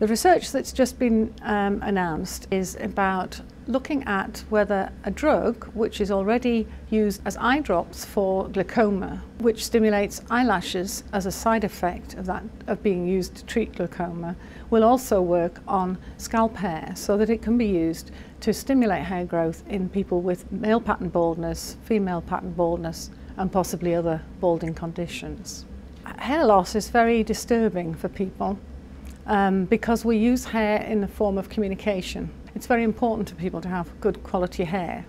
The research that's just been um, announced is about looking at whether a drug which is already used as eye drops for glaucoma, which stimulates eyelashes as a side effect of that of being used to treat glaucoma, will also work on scalp hair so that it can be used to stimulate hair growth in people with male pattern baldness, female pattern baldness and possibly other balding conditions. Hair loss is very disturbing for people um, because we use hair in the form of communication. It's very important to people to have good quality hair.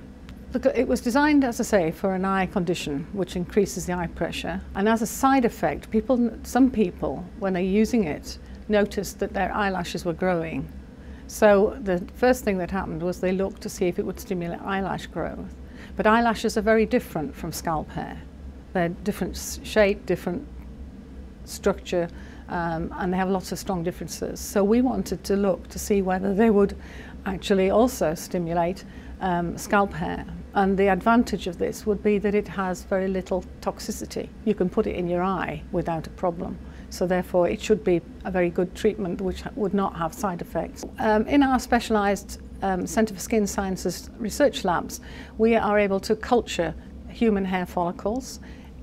It was designed, as I say, for an eye condition which increases the eye pressure. And as a side effect, people, some people, when they're using it, noticed that their eyelashes were growing. So the first thing that happened was they looked to see if it would stimulate eyelash growth. But eyelashes are very different from scalp hair. They're different shape, different structure, um, and they have lots of strong differences. So we wanted to look to see whether they would actually also stimulate um, scalp hair. And the advantage of this would be that it has very little toxicity. You can put it in your eye without a problem. So therefore it should be a very good treatment which would not have side effects. Um, in our specialised um, Centre for Skin Sciences research labs, we are able to culture human hair follicles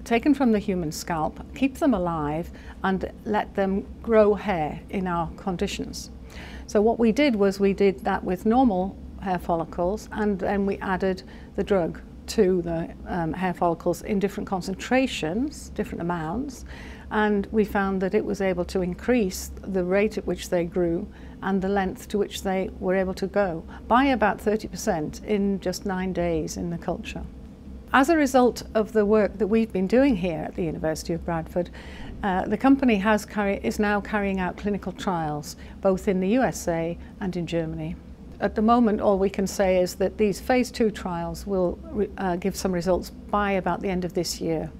taken from the human scalp, keep them alive and let them grow hair in our conditions. So what we did was we did that with normal hair follicles and then we added the drug to the um, hair follicles in different concentrations, different amounts, and we found that it was able to increase the rate at which they grew and the length to which they were able to go by about 30% in just nine days in the culture. As a result of the work that we've been doing here at the University of Bradford, uh, the company is now carrying out clinical trials both in the USA and in Germany. At the moment, all we can say is that these phase two trials will uh, give some results by about the end of this year.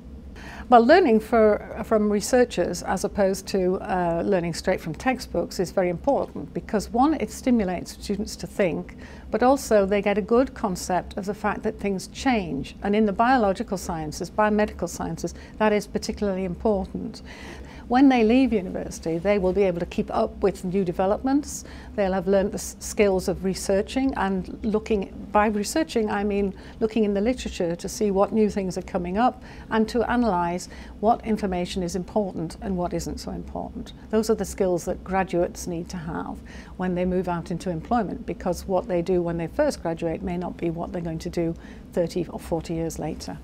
Well, learning for, from researchers as opposed to uh, learning straight from textbooks is very important because one, it stimulates students to think, but also they get a good concept of the fact that things change. And in the biological sciences, biomedical sciences, that is particularly important. When they leave university, they will be able to keep up with new developments. They'll have learned the skills of researching and looking, by researching I mean looking in the literature to see what new things are coming up and to analyse what information is important and what isn't so important. Those are the skills that graduates need to have when they move out into employment because what they do when they first graduate may not be what they're going to do 30 or 40 years later.